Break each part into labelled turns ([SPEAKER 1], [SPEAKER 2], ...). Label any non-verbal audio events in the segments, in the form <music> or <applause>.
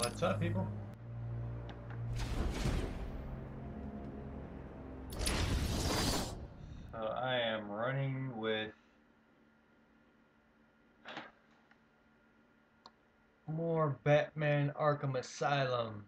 [SPEAKER 1] What's up, people? So I am running with more Batman Arkham Asylum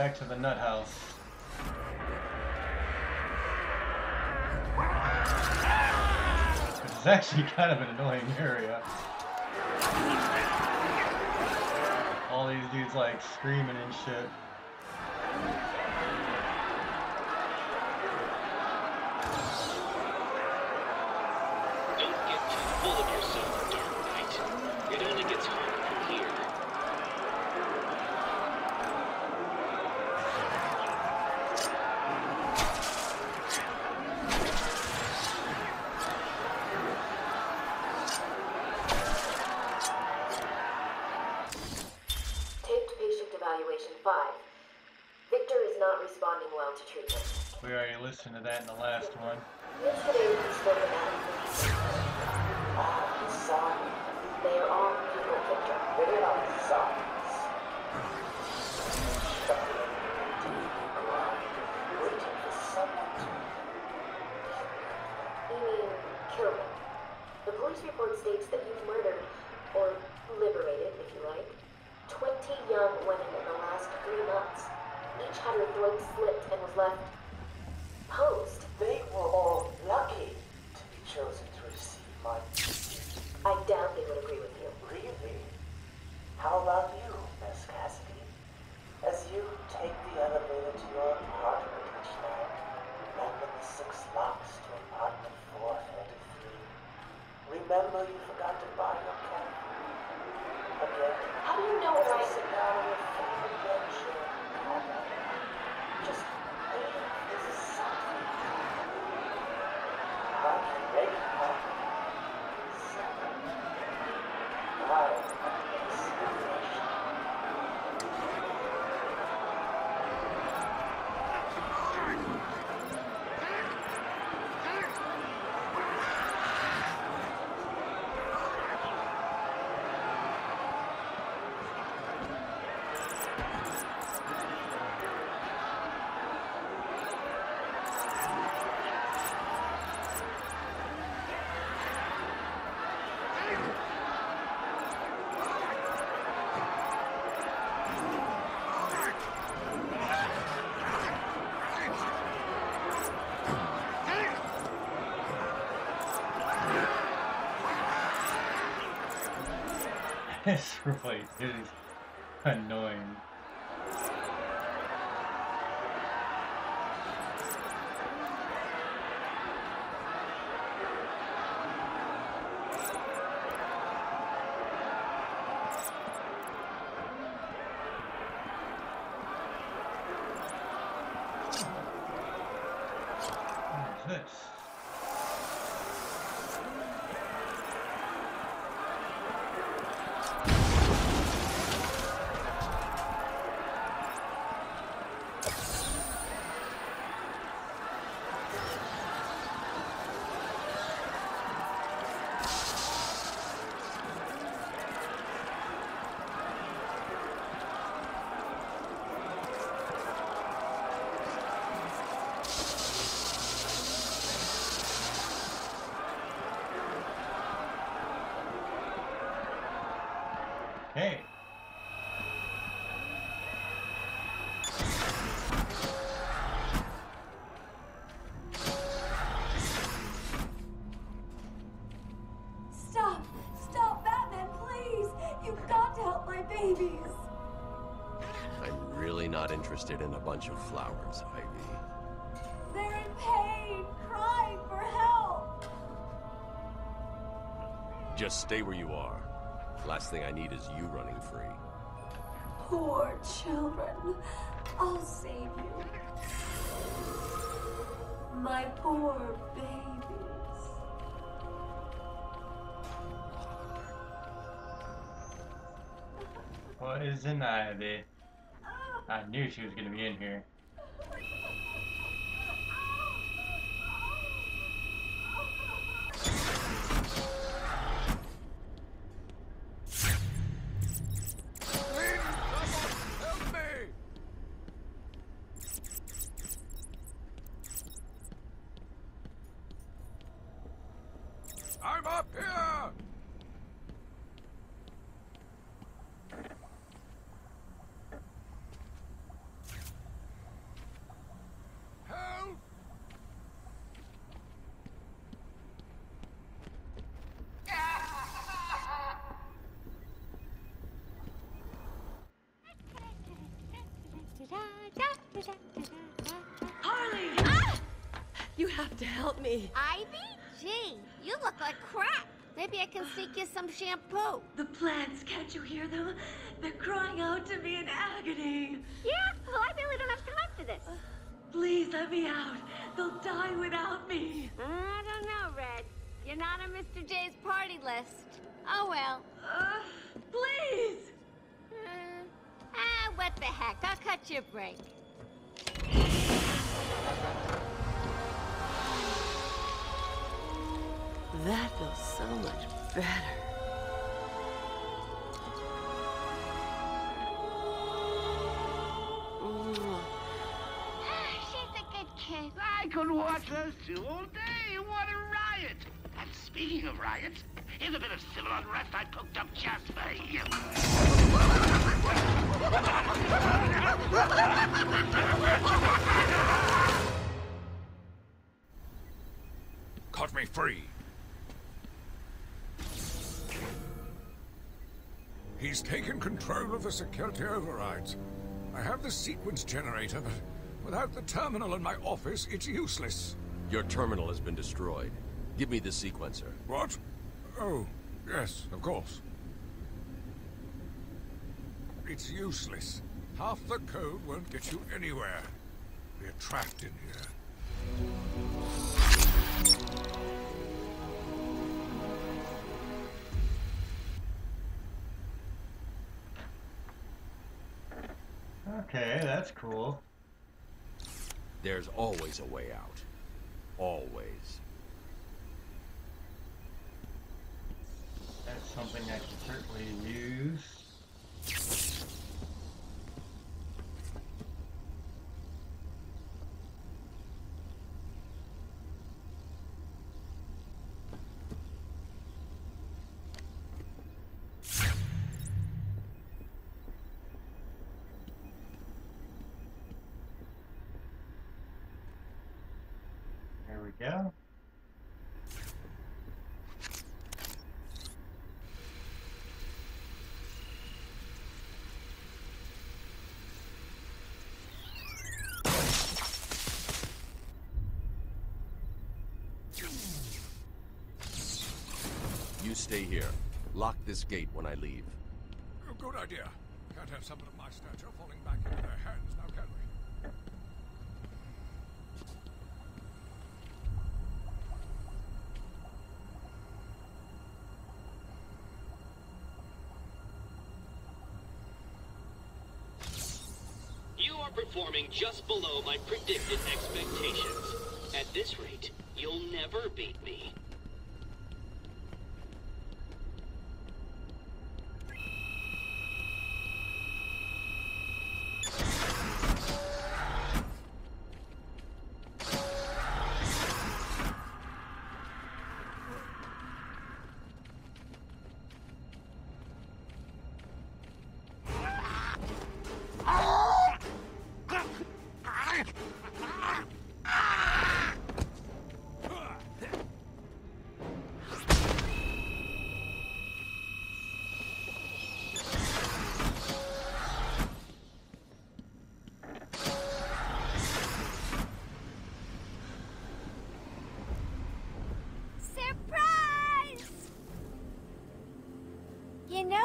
[SPEAKER 1] back to the nut house. It's actually kind of an annoying area. All these dudes like screaming and shit. We already listened to that in the last one.
[SPEAKER 2] The police report states that you murdered, or liberated, if you like, 20 young women in the last three months. Each had her throat slit and was left
[SPEAKER 3] Lord. <laughs> This
[SPEAKER 1] replay is annoying.
[SPEAKER 4] not interested in a bunch of flowers, Ivy.
[SPEAKER 5] They're in pain, crying for help!
[SPEAKER 4] Just stay where you are. Last thing I need is you running free.
[SPEAKER 5] Poor children. I'll save you. My poor babies.
[SPEAKER 1] Poison Ivy. I knew she was gonna be in here.
[SPEAKER 4] Help me! I'm up here! Help!
[SPEAKER 6] Harley! You have to help me.
[SPEAKER 7] Ivy? Gee, you look like crap. Maybe I can sneak you some shampoo.
[SPEAKER 5] The plants, can't you hear them? They're crying out to me in agony.
[SPEAKER 7] Yeah? Well, I really don't have time for this.
[SPEAKER 5] Please let me out. They'll die without me.
[SPEAKER 7] I don't know, Red. You're not on Mr. J's party list. Oh well.
[SPEAKER 5] Uh, please!
[SPEAKER 7] Uh, ah, what the heck? I'll cut you a break.
[SPEAKER 6] That feels so much better. Mwah.
[SPEAKER 7] She's a good kid.
[SPEAKER 8] I could watch those two all day. What a riot! And speaking of riots, here's a bit of civil unrest I cooked up just for you.
[SPEAKER 4] Cut me free!
[SPEAKER 9] He's taken control of the security overrides. I have the sequence generator, but without the terminal in my office, it's useless.
[SPEAKER 4] Your terminal has been destroyed. Give me the sequencer.
[SPEAKER 9] What? Oh, yes, of course. It's useless. Half the code won't get you anywhere. We're trapped in here.
[SPEAKER 1] Okay, that's cool.
[SPEAKER 4] There's always a way out. Always.
[SPEAKER 1] That's something I can certainly use. There we go.
[SPEAKER 4] You stay here. Lock this gate when I leave.
[SPEAKER 9] Oh, good idea. Can't have someone of my stature falling back into their hands
[SPEAKER 10] just below my predicted expectations.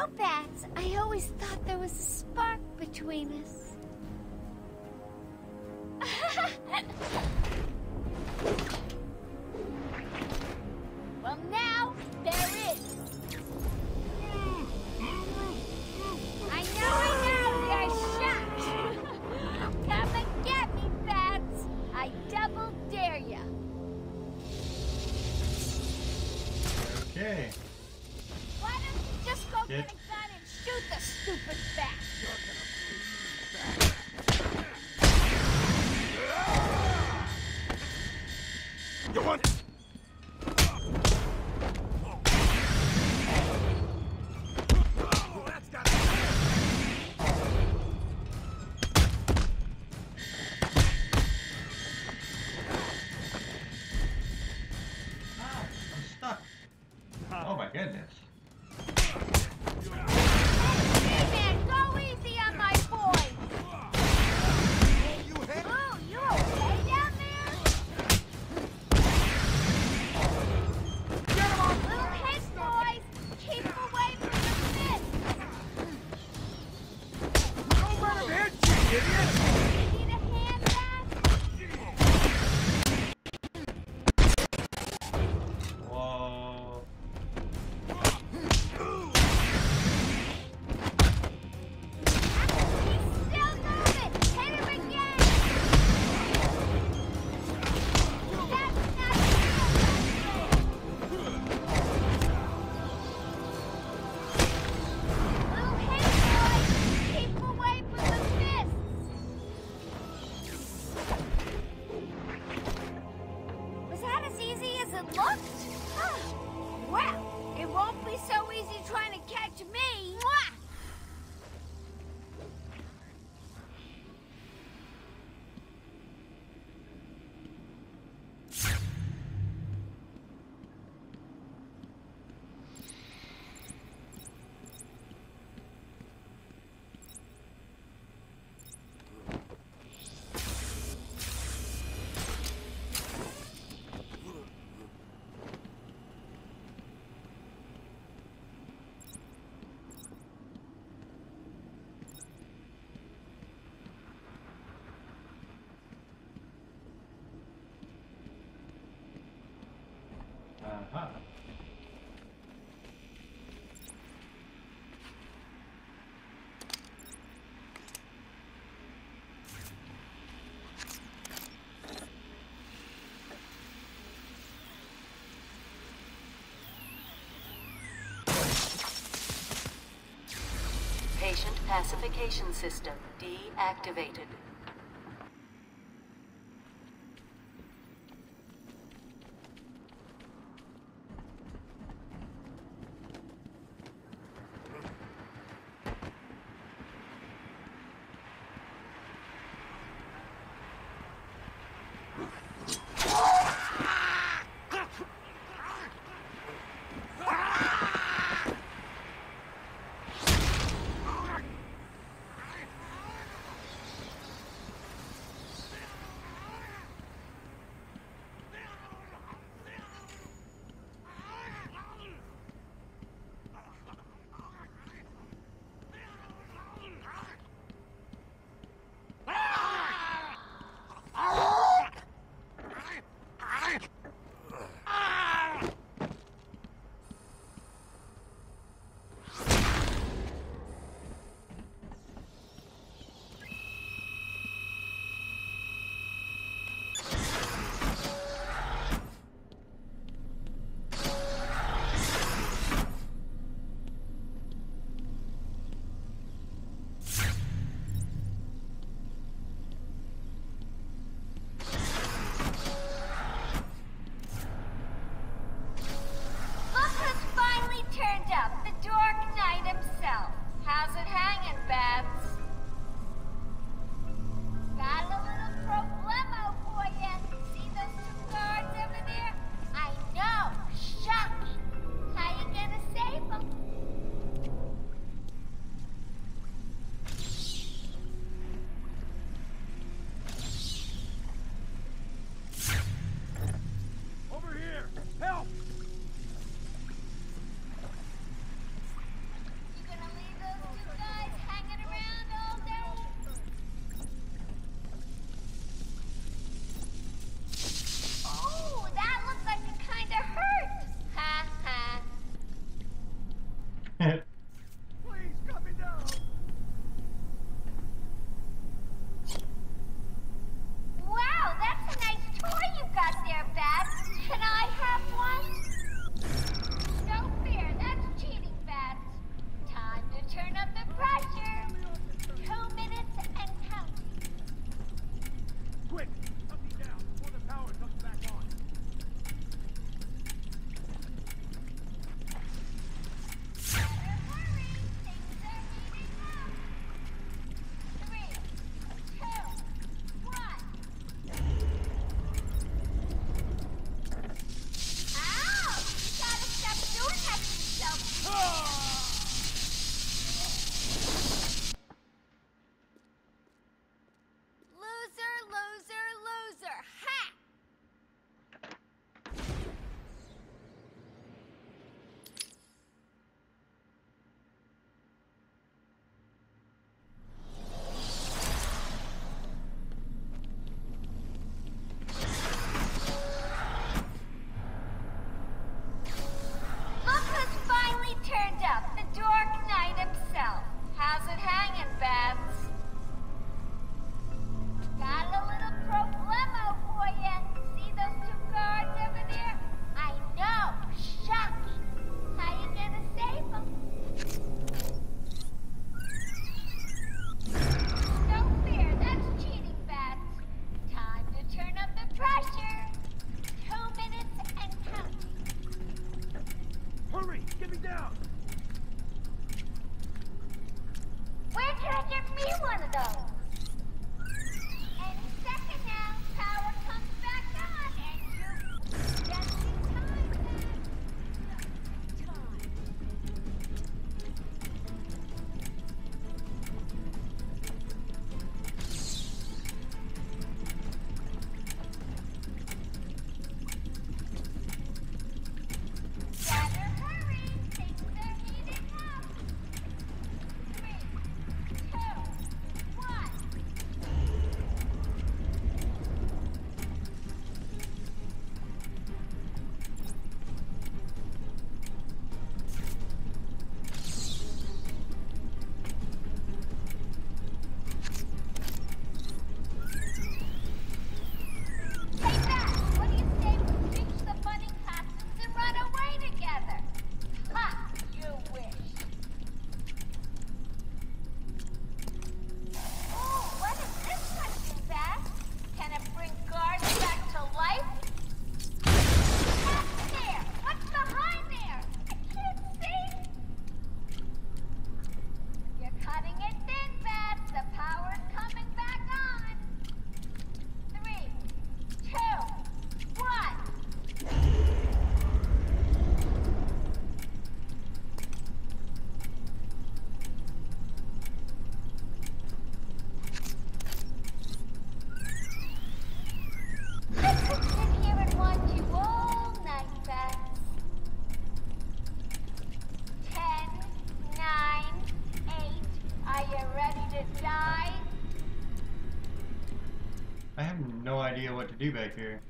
[SPEAKER 10] Bats,
[SPEAKER 7] I always thought there was a spark between us.
[SPEAKER 11] Patient pacification system deactivated.
[SPEAKER 7] do back here.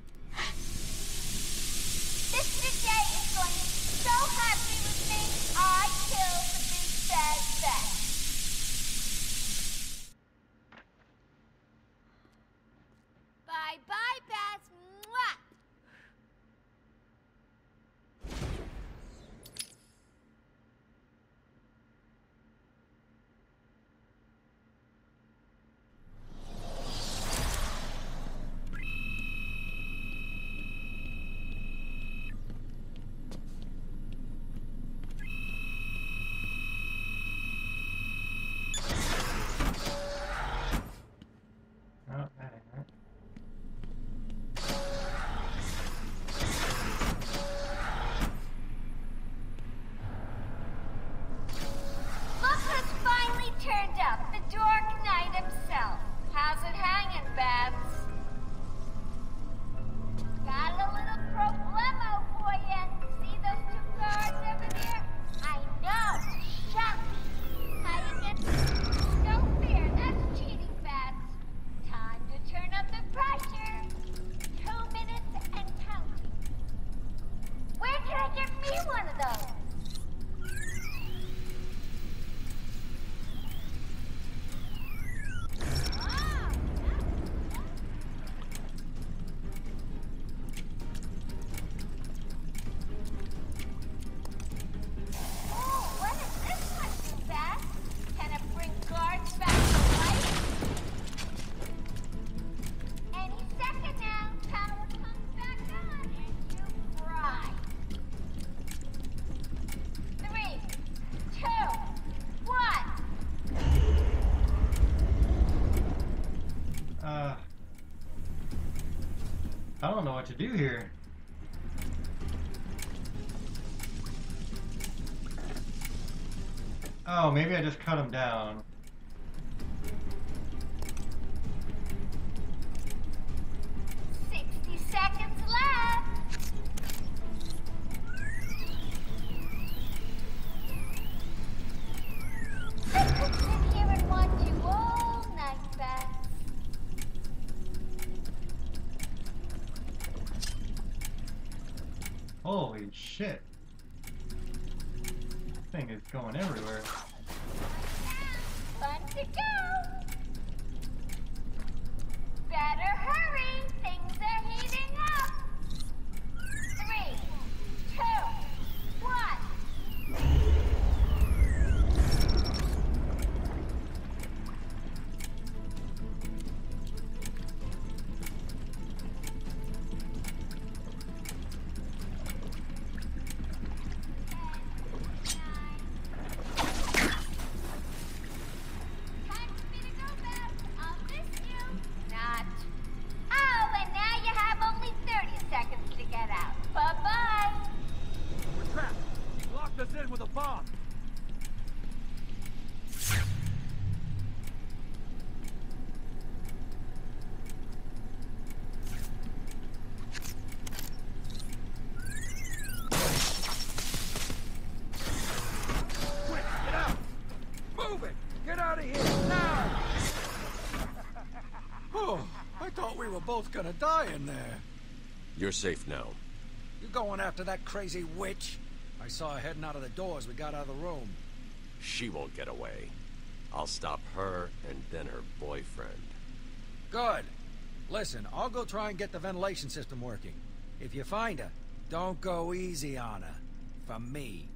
[SPEAKER 1] don't know what to do here. Oh, maybe I just cut him down.
[SPEAKER 9] Both gonna die in there.
[SPEAKER 4] You're safe now.
[SPEAKER 9] You going after that crazy witch? I saw her heading out of the door as we got out of the room.
[SPEAKER 4] She won't get away. I'll stop her and then her boyfriend.
[SPEAKER 9] Good. Listen, I'll go try and get the ventilation system working. If you find her, don't go easy on her. From me.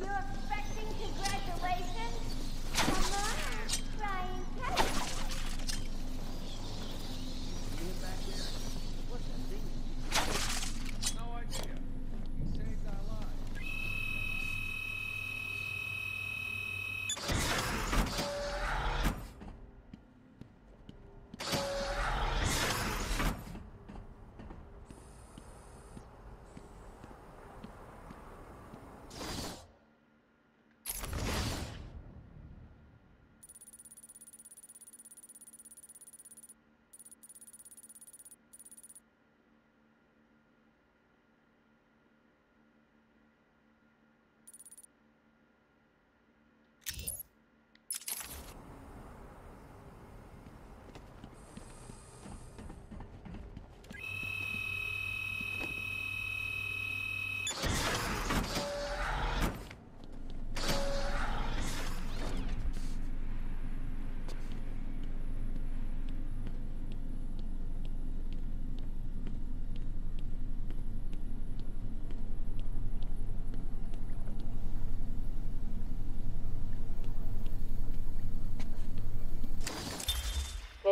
[SPEAKER 7] You're expecting congratulations? Come on, try and catch it.
[SPEAKER 9] No idea. He saved our lives.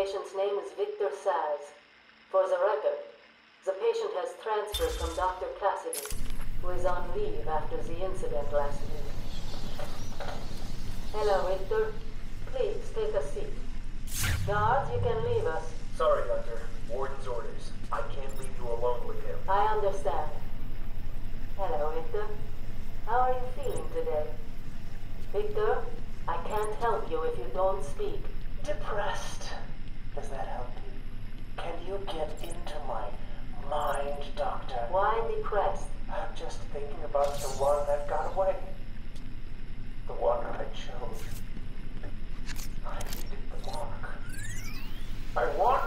[SPEAKER 12] The patient's name is Victor Zsasz. For the record, the patient has transferred from Dr. Cassidy, who is on leave after the incident last week. Hello, Victor. Please take a seat. Guards, you can leave us.
[SPEAKER 13] Sorry, Doctor. Warden's orders. I can't leave you alone with him.
[SPEAKER 12] I understand. Hello, Victor. How are you feeling today? Victor, I can't help you if you don't speak.
[SPEAKER 3] Depressed. Does that help you? Can you get into my mind, Doctor?
[SPEAKER 12] Why depressed?
[SPEAKER 3] I'm just thinking about the one that got away. The one I chose. I needed the mark. I want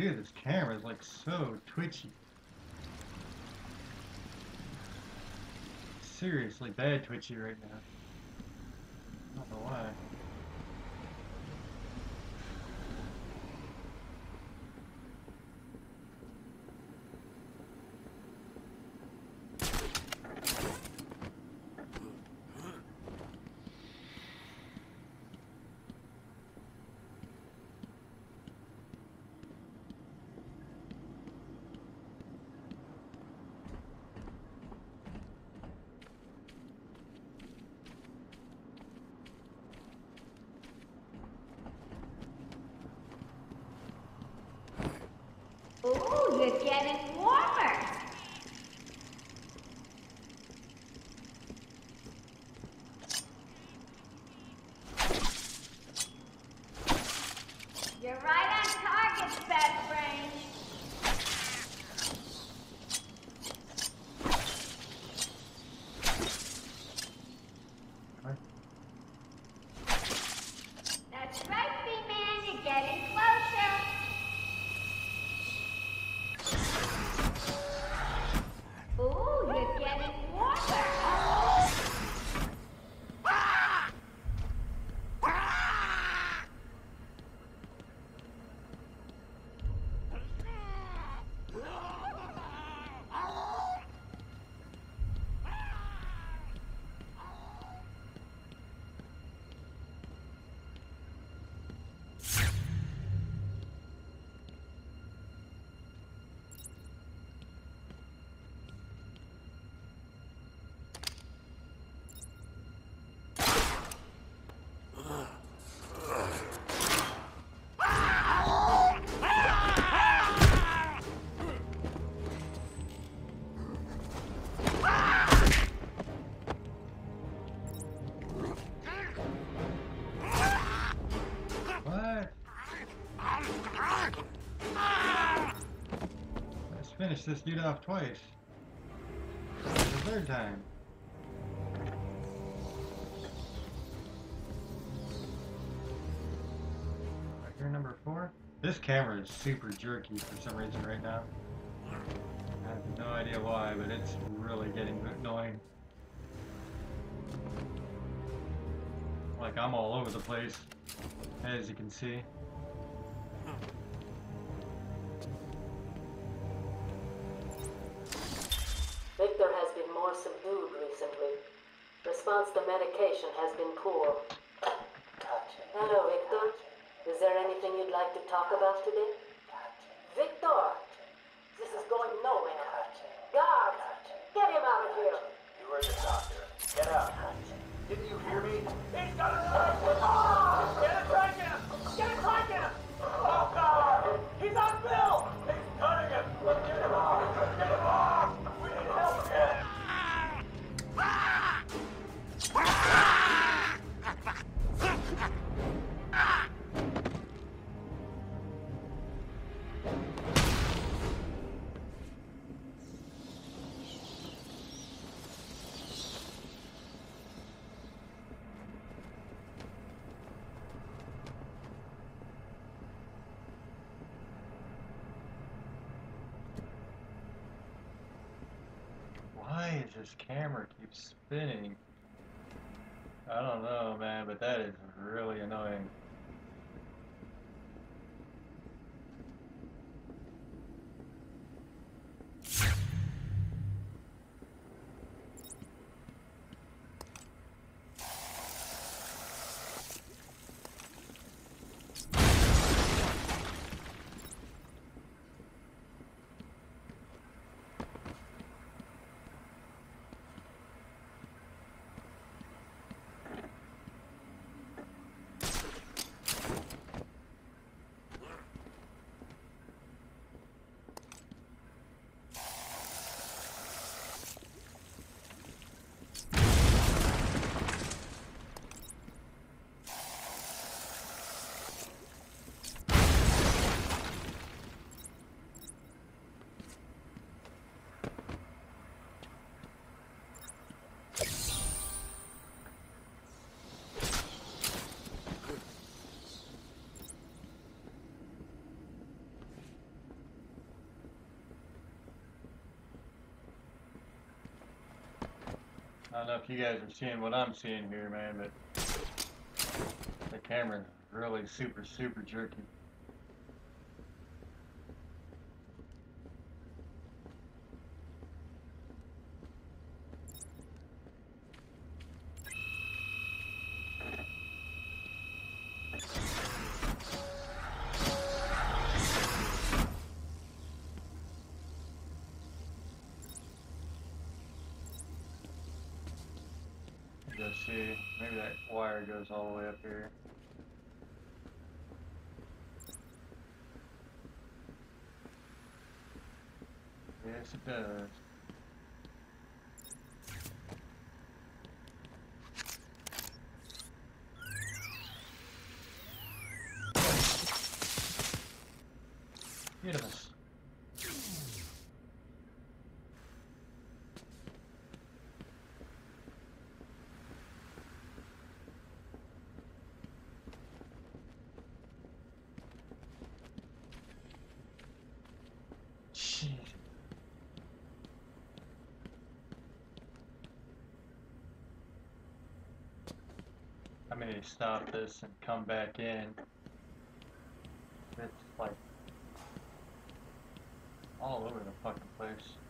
[SPEAKER 1] Dude, this camera is like so twitchy. Seriously bad twitchy right now. Finish this dude off twice. The third time. Right here, number four. This camera is super jerky for some reason right now. I have no idea why, but it's really getting annoying. Like I'm all over the place, as you can see.
[SPEAKER 12] Recently. Response to medication has been poor. Hello, Victor. Is there anything you'd like to talk about today? Victor! This is going nowhere. Guards! Get him out of here!
[SPEAKER 14] You heard the doctor. Get out. Didn't you hear me?
[SPEAKER 3] He's got a knife! Get it
[SPEAKER 1] camera keeps spinning? I don't know, man, but that is really annoying. I don't know if you guys are seeing what I'm seeing here, man, but the camera's really super, super jerky. Uh. they stop this and come back in. It's like all over the fucking place.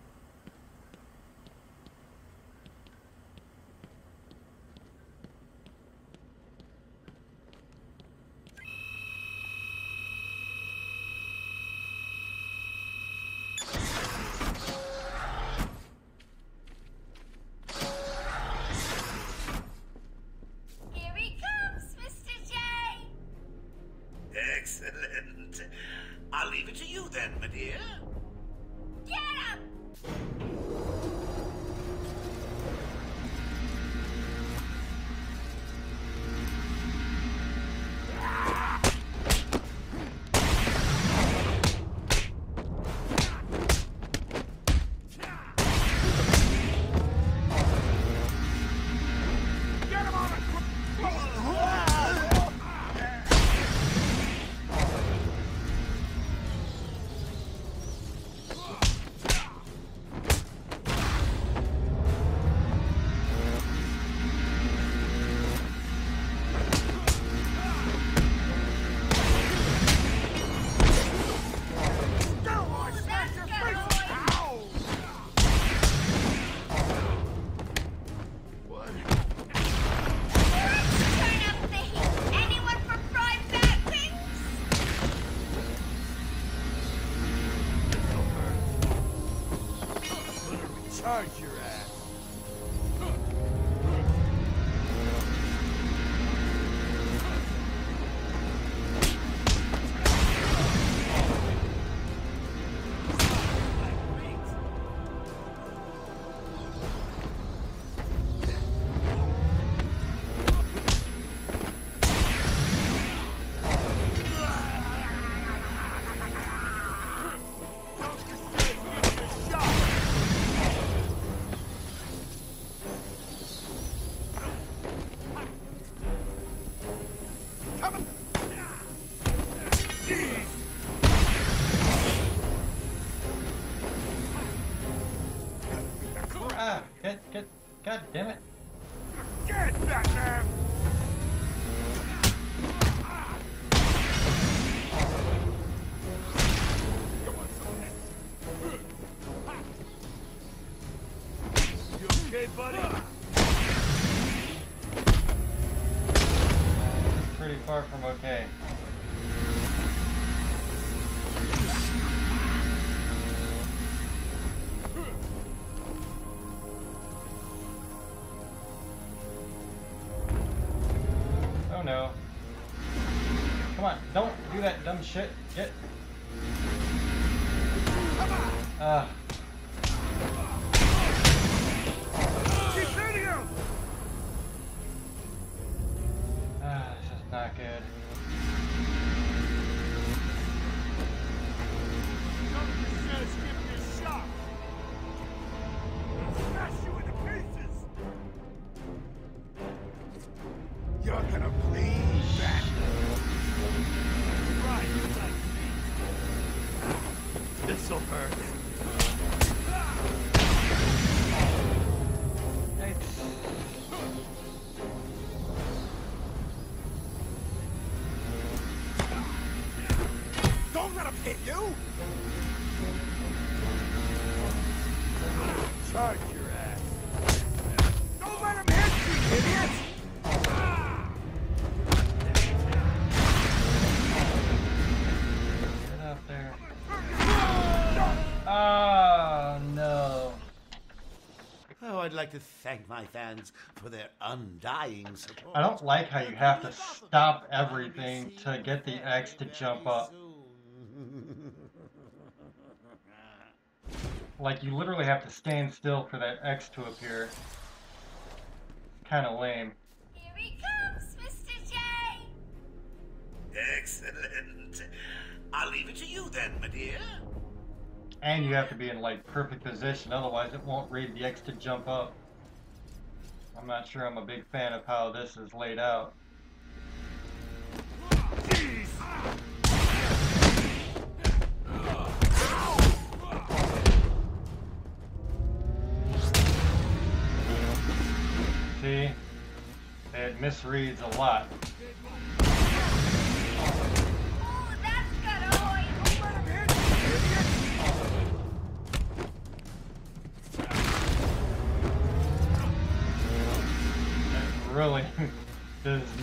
[SPEAKER 1] God damn it.
[SPEAKER 15] Thank my fans for their undying support.
[SPEAKER 1] I don't like how you have to stop everything to get the X to jump up. Like you literally have to stand still for that X to appear. Kind of lame.
[SPEAKER 7] Here he comes, Mr. J.
[SPEAKER 15] Excellent. I'll leave it to you then, my dear.
[SPEAKER 1] And you have to be in like perfect position, otherwise it won't read the X to jump up. I'm not sure I'm a big fan of how this is laid out. See? It misreads a lot.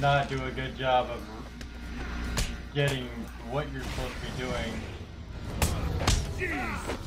[SPEAKER 1] Not do a good job of getting what you're supposed to be doing.
[SPEAKER 7] Let's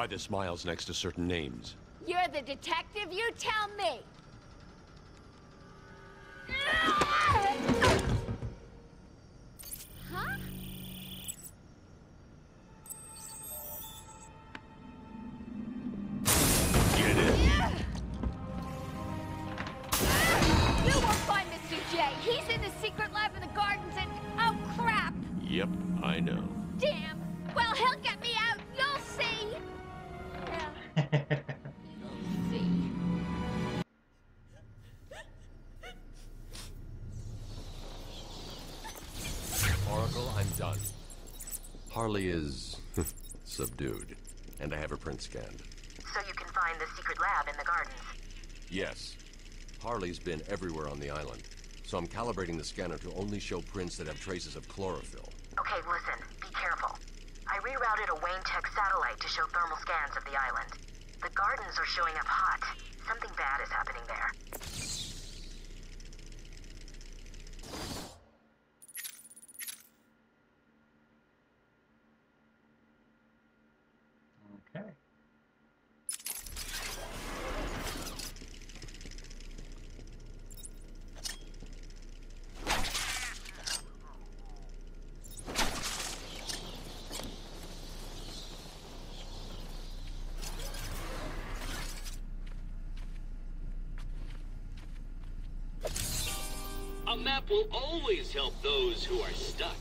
[SPEAKER 4] Why the smiles next to certain names?
[SPEAKER 7] You're the detective, you tell me!
[SPEAKER 4] Subdued, and I have her print scanned.
[SPEAKER 11] So you can find the secret lab in the gardens.
[SPEAKER 4] Yes, Harley's been everywhere on the island, so I'm calibrating the scanner to only show prints that have traces of chlorophyll.
[SPEAKER 11] Okay, listen, be careful. I rerouted a Wayne Tech satellite to show thermal scans of the island. The gardens are showing up hot. Something bad is happening there.
[SPEAKER 10] those who are stuck.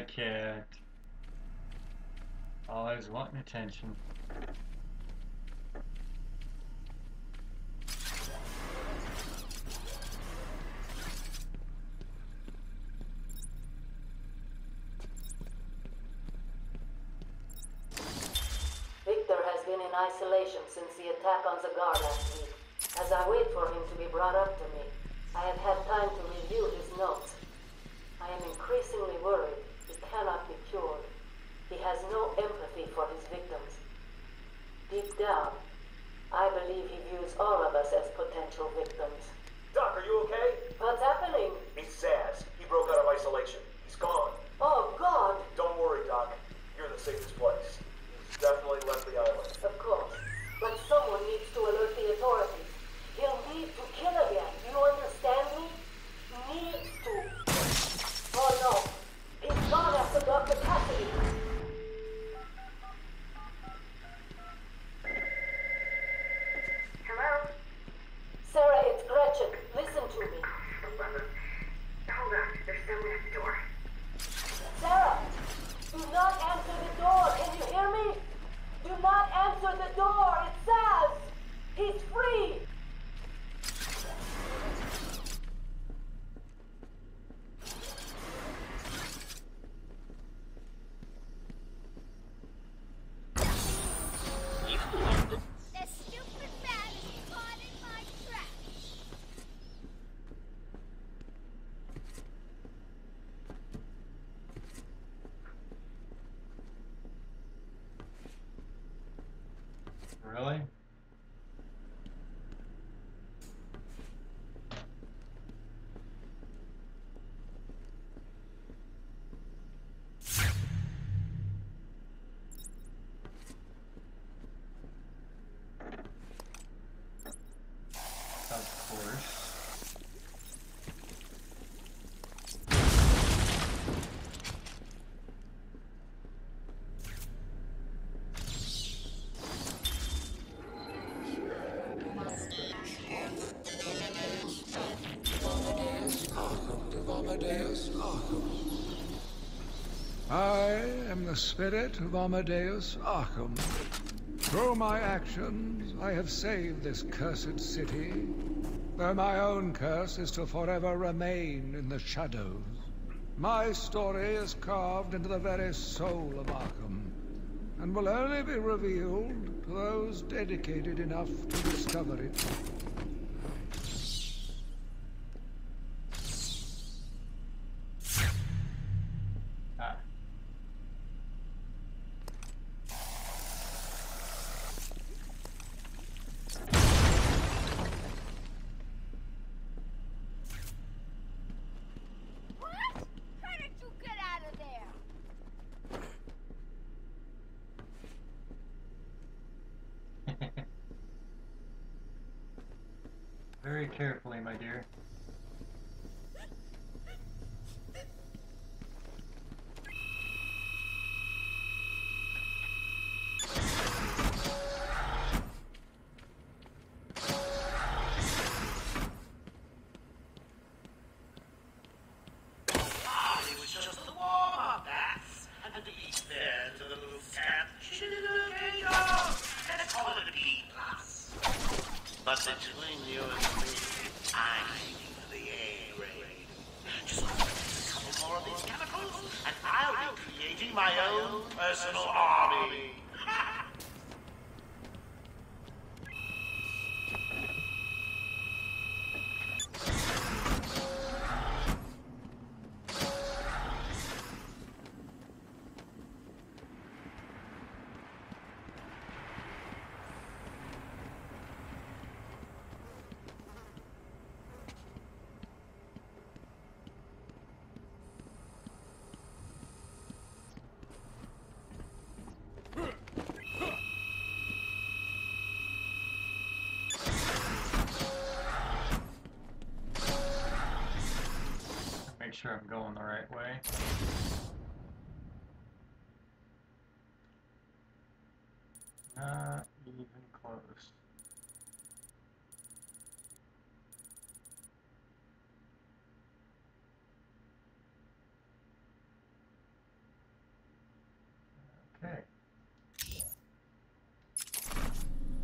[SPEAKER 12] I can't. Always wanting attention. Really?
[SPEAKER 9] the spirit of Amadeus Arkham. Through my actions, I have saved this cursed city, though my own curse is to forever remain in the shadows. My story is carved into the very soul of Arkham, and will only be revealed to those dedicated enough to discover it.
[SPEAKER 12] Very carefully, my dear.
[SPEAKER 1] Sure I'm going the right way. Not even close. Okay.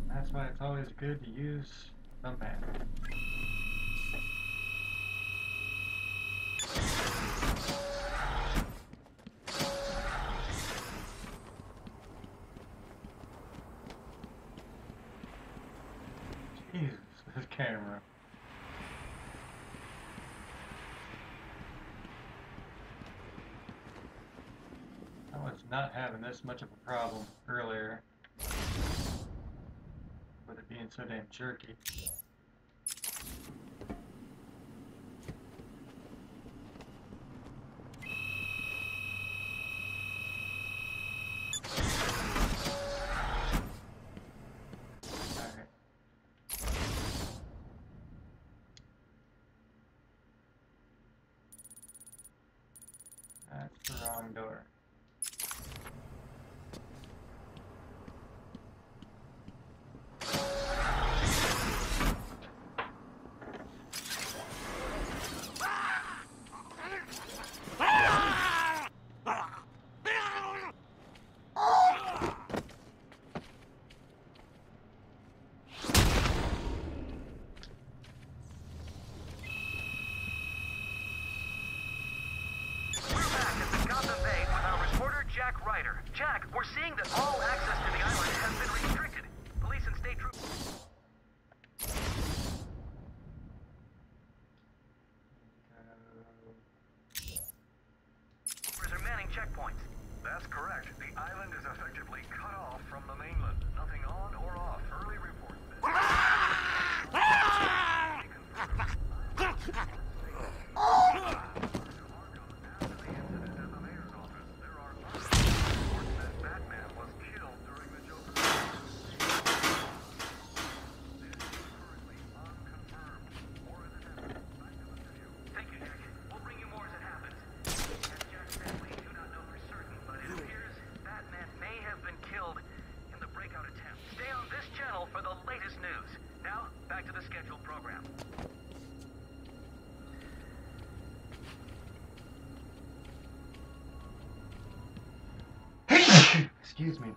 [SPEAKER 1] That's why it's always good to use the map. Jesus, this camera. I was not having this much of a problem earlier. With it being so damn jerky. Alright. That's the wrong door.
[SPEAKER 16] We're back at the Gotham Bay with our reporter Jack Ryder. Jack, we're seeing that all access to the island has been restricted. Police and state troopers.
[SPEAKER 1] Excuse me.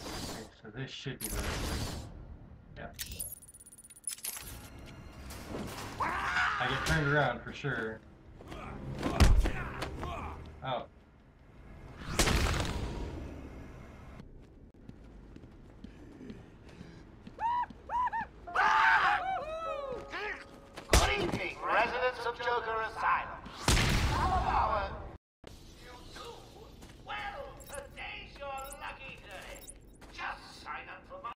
[SPEAKER 1] Okay, so this should be the. Yeah. I get turned around for sure.